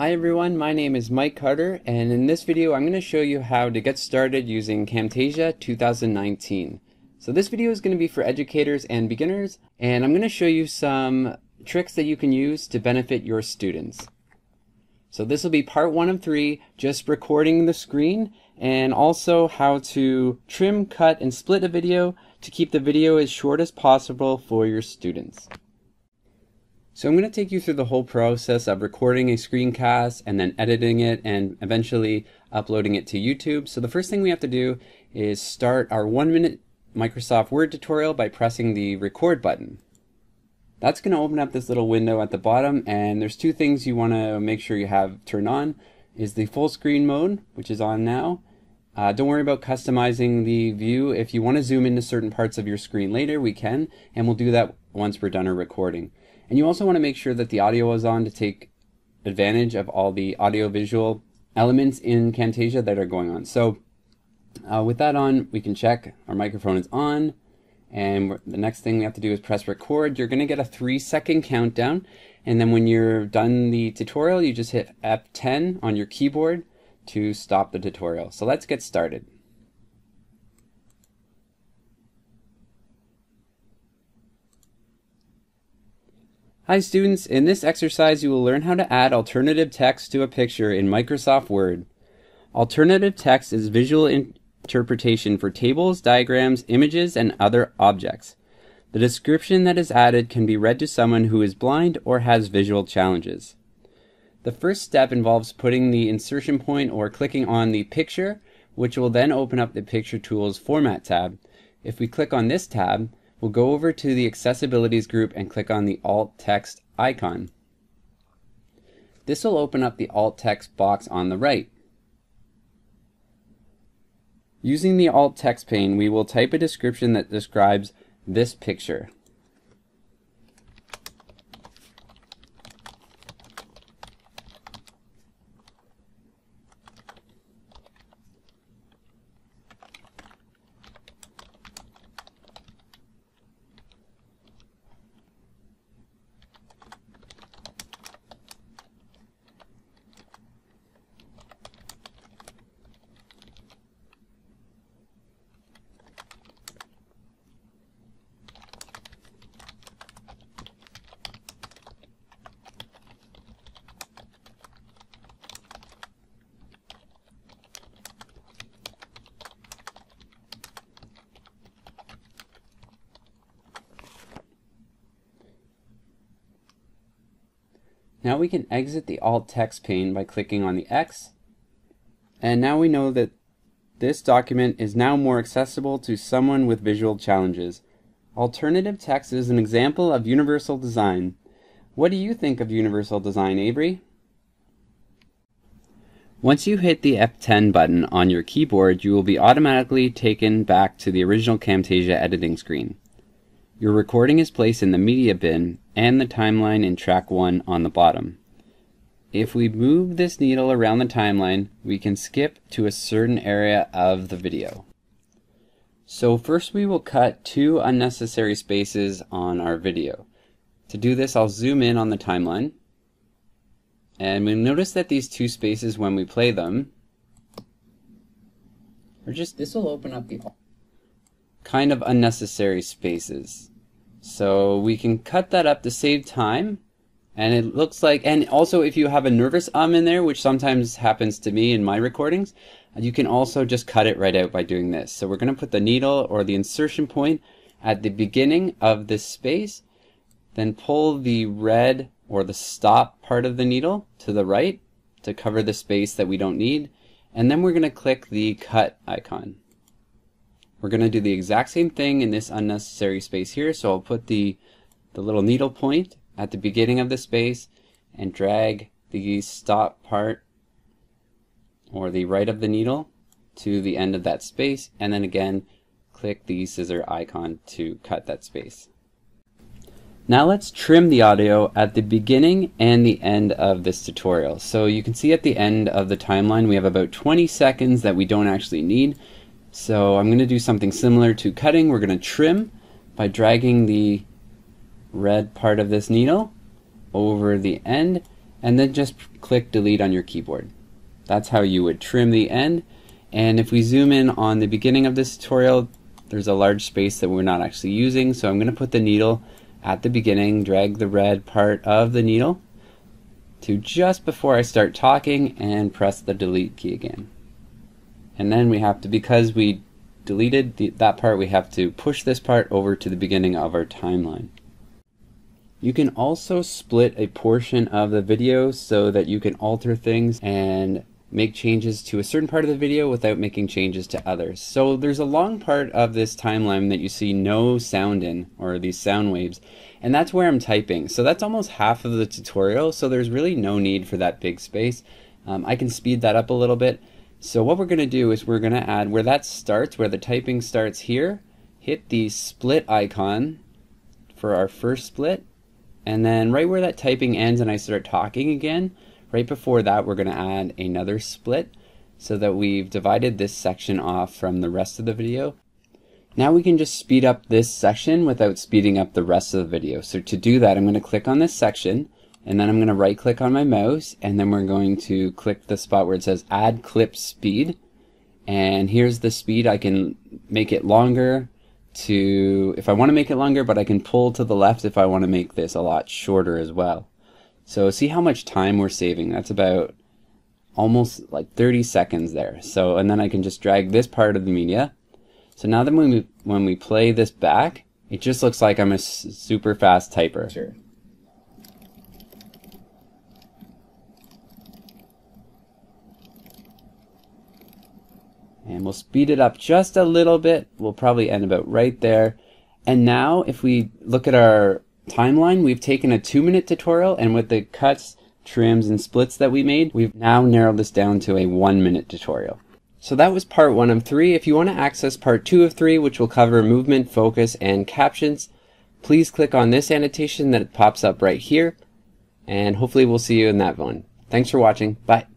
Hi everyone, my name is Mike Carter and in this video I'm going to show you how to get started using Camtasia 2019. So this video is going to be for educators and beginners and I'm going to show you some tricks that you can use to benefit your students. So this will be part one of three, just recording the screen and also how to trim, cut, and split a video to keep the video as short as possible for your students. So I'm going to take you through the whole process of recording a screencast and then editing it and eventually uploading it to YouTube. So the first thing we have to do is start our one minute Microsoft Word tutorial by pressing the record button. That's going to open up this little window at the bottom and there's two things you want to make sure you have turned on is the full screen mode which is on now. Uh, don't worry about customizing the view. If you want to zoom into certain parts of your screen later we can and we'll do that once we're done our recording. And you also want to make sure that the audio is on to take advantage of all the audio-visual elements in Camtasia that are going on. So uh, with that on, we can check our microphone is on. And the next thing we have to do is press record. You're going to get a three second countdown. And then when you're done the tutorial, you just hit F10 on your keyboard to stop the tutorial. So let's get started. Hi students, in this exercise you will learn how to add alternative text to a picture in Microsoft Word. Alternative text is visual interpretation for tables, diagrams, images, and other objects. The description that is added can be read to someone who is blind or has visual challenges. The first step involves putting the insertion point or clicking on the picture, which will then open up the Picture Tools Format tab. If we click on this tab, we'll go over to the Accessibilities group and click on the Alt Text icon. This will open up the Alt Text box on the right. Using the alt text pane, we will type a description that describes this picture. Now we can exit the alt text pane by clicking on the X. And now we know that this document is now more accessible to someone with visual challenges. Alternative text is an example of universal design. What do you think of universal design, Avery? Once you hit the F10 button on your keyboard, you will be automatically taken back to the original Camtasia editing screen. Your recording is placed in the media bin and the timeline in track 1 on the bottom. If we move this needle around the timeline, we can skip to a certain area of the video. So first we will cut two unnecessary spaces on our video. To do this, I'll zoom in on the timeline. And we notice that these two spaces, when we play them, are just, this will open up the kind of unnecessary spaces. So we can cut that up to save time. And it looks like, and also if you have a nervous um in there, which sometimes happens to me in my recordings, you can also just cut it right out by doing this. So we're going to put the needle or the insertion point at the beginning of this space, then pull the red or the stop part of the needle to the right to cover the space that we don't need. And then we're going to click the cut icon. We're going to do the exact same thing in this unnecessary space here. So I'll put the, the little needle point at the beginning of the space and drag the stop part or the right of the needle to the end of that space and then again click the scissor icon to cut that space. Now let's trim the audio at the beginning and the end of this tutorial. So you can see at the end of the timeline we have about 20 seconds that we don't actually need. So I'm going to do something similar to cutting. We're going to trim by dragging the red part of this needle over the end and then just click delete on your keyboard. That's how you would trim the end. And if we zoom in on the beginning of this tutorial, there's a large space that we're not actually using. So I'm going to put the needle at the beginning, drag the red part of the needle to just before I start talking and press the delete key again. And then we have to, because we deleted the, that part, we have to push this part over to the beginning of our timeline. You can also split a portion of the video so that you can alter things and make changes to a certain part of the video without making changes to others. So there's a long part of this timeline that you see no sound in, or these sound waves, and that's where I'm typing. So that's almost half of the tutorial, so there's really no need for that big space. Um, I can speed that up a little bit. So what we're going to do is we're going to add where that starts, where the typing starts here, hit the split icon for our first split, and then right where that typing ends and I start talking again, right before that we're going to add another split so that we've divided this section off from the rest of the video. Now we can just speed up this section without speeding up the rest of the video. So to do that I'm going to click on this section and then I'm going to right click on my mouse and then we're going to click the spot where it says add clip speed and here's the speed I can make it longer to, if I want to make it longer, but I can pull to the left if I want to make this a lot shorter as well. So see how much time we're saving. That's about almost like 30 seconds there. So, and then I can just drag this part of the media. So now that when we, when we play this back, it just looks like I'm a super fast typer. Sure. And we'll speed it up just a little bit. We'll probably end about right there. And now if we look at our timeline, we've taken a two minute tutorial and with the cuts, trims, and splits that we made, we've now narrowed this down to a one minute tutorial. So that was part one of three. If you want to access part two of three, which will cover movement, focus, and captions, please click on this annotation that pops up right here. And hopefully we'll see you in that one. Thanks for watching. Bye.